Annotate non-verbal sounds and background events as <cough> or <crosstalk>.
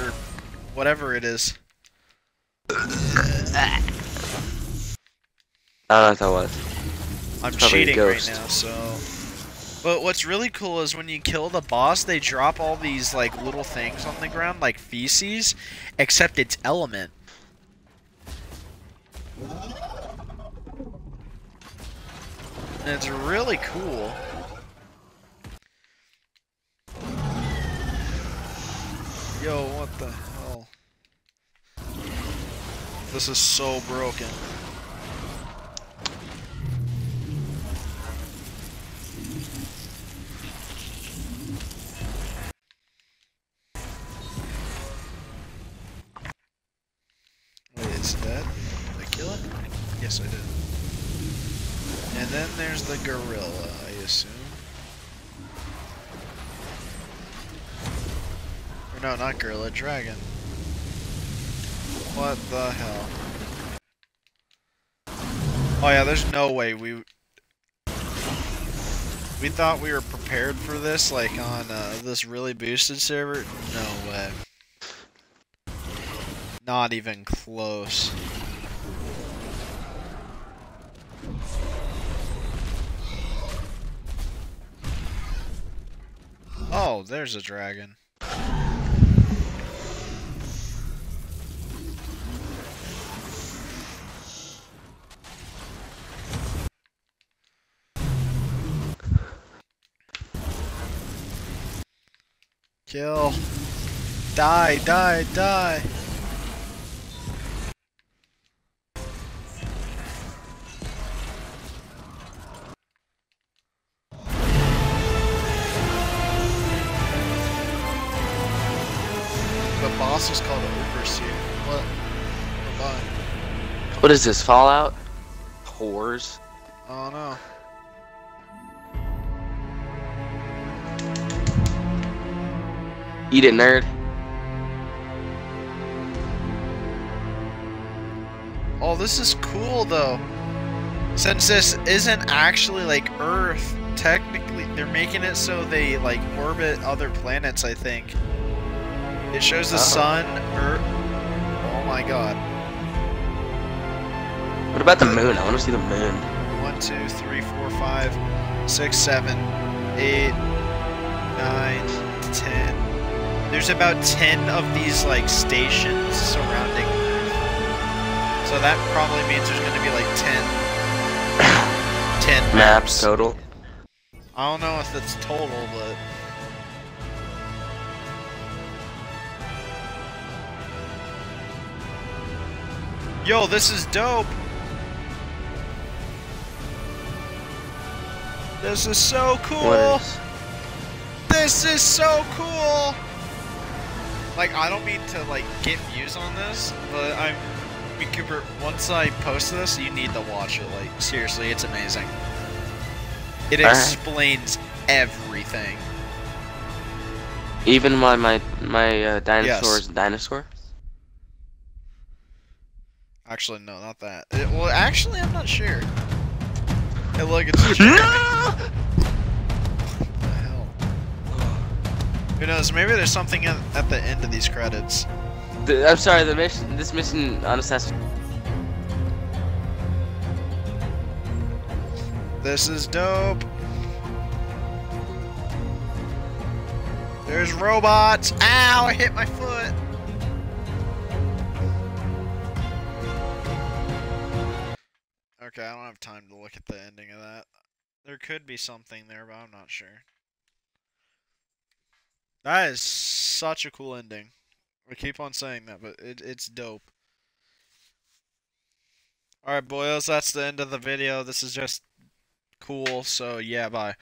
or whatever it is. I don't know what that was. I'm cheating right now, so. But what's really cool is when you kill the boss, they drop all these like little things on the ground, like feces, except it's element. And it's really cool. Yo, what the hell? This is so broken. Wait, it's dead? Did I kill it? Yes, I did. And then there's the gorilla, I assume. Or no, not gorilla, dragon. What the hell? Oh yeah, there's no way we... We thought we were prepared for this, like on uh, this really boosted server? No way. Not even close. Oh, there's a dragon. Kill. Die, die, die. The boss is called Overseer. What? What? What is this, Fallout? Whores? Oh no. Eat it, nerd. Oh, this is cool though. Since this isn't actually like Earth, technically they're making it so they like orbit other planets, I think. It shows the Oh. sun, Earth. Oh my god. What about the moon? I want to see the moon. One, two, three, four, five, six, seven, eight, nine, ten. There's about ten of these like stations surrounding Earth. So that probably means there's gonna be like ten. <coughs> Ten Maps maps. total. I don't know if that's total, but. Yo, this is dope! This is so cool! Is? This is so cool! Like, I don't mean to, like, get views on this, but I'm... I mean, Cooper, once I post this, you need to watch it. Like, seriously, it's amazing. It explains everything. Even my my my uh, dinosaur's dinosaur. Actually, no, not that. It- well, actually, I'm not sure. Hey, look, it's <laughs> Who knows? Maybe there's something in, at the end of these credits. The- I'm sorry. The mission. This mission on Assassin. This is dope. There's robots. Ow! I hit my foot. Okay, I don't have time to look at the ending of that. There could be something there, but I'm not sure. That is such a cool ending. I keep on saying that, but it, it's dope. Alright, boys, that's the end of the video. This is just cool, so yeah, bye.